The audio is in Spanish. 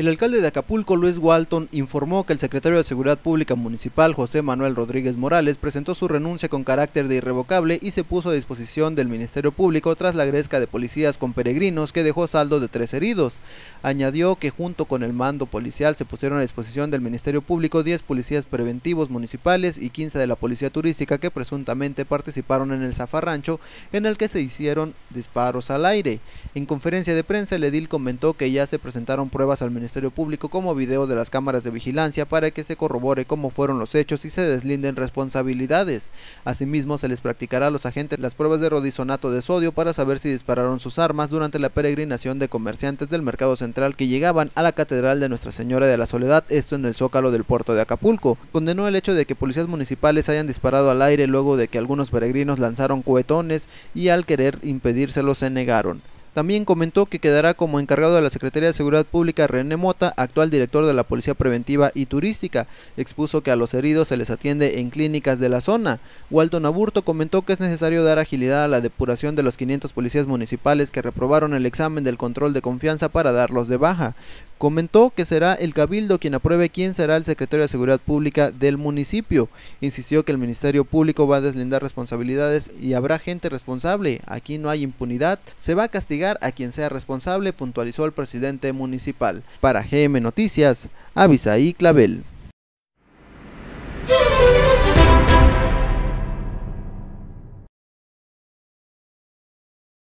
El alcalde de Acapulco, Luis Walton, informó que el secretario de Seguridad Pública Municipal, José Manuel Rodríguez Morales, presentó su renuncia con carácter de irrevocable y se puso a disposición del Ministerio Público tras la gresca de policías con peregrinos que dejó saldo de tres heridos. Añadió que junto con el mando policial se pusieron a disposición del Ministerio Público 10 policías preventivos municipales y 15 de la Policía Turística que presuntamente participaron en el zafarrancho en el que se hicieron disparos al aire. En conferencia de prensa, el edil comentó que ya se presentaron pruebas al Ministerio Público como video de las cámaras de vigilancia para que se corrobore cómo fueron los hechos y se deslinden responsabilidades. Asimismo, se les practicará a los agentes las pruebas de rodizonato de sodio para saber si dispararon sus armas durante la peregrinación de comerciantes del mercado central que llegaban a la Catedral de Nuestra Señora de la Soledad, esto en el zócalo del puerto de Acapulco. Condenó el hecho de que policías municipales hayan disparado al aire luego de que algunos peregrinos lanzaron cohetones y al querer impedírselo se negaron. También comentó que quedará como encargado de la Secretaría de Seguridad Pública René Mota, actual director de la Policía Preventiva y Turística. Expuso que a los heridos se les atiende en clínicas de la zona. Walton Aburto comentó que es necesario dar agilidad a la depuración de los 500 policías municipales que reprobaron el examen del control de confianza para darlos de baja. Comentó que será el Cabildo quien apruebe quién será el secretario de Seguridad Pública del municipio. Insistió que el Ministerio Público va a deslindar responsabilidades y habrá gente responsable. Aquí no hay impunidad. Se va a castigar a quien sea responsable, puntualizó el presidente municipal. Para GM Noticias, Avisaí Clavel.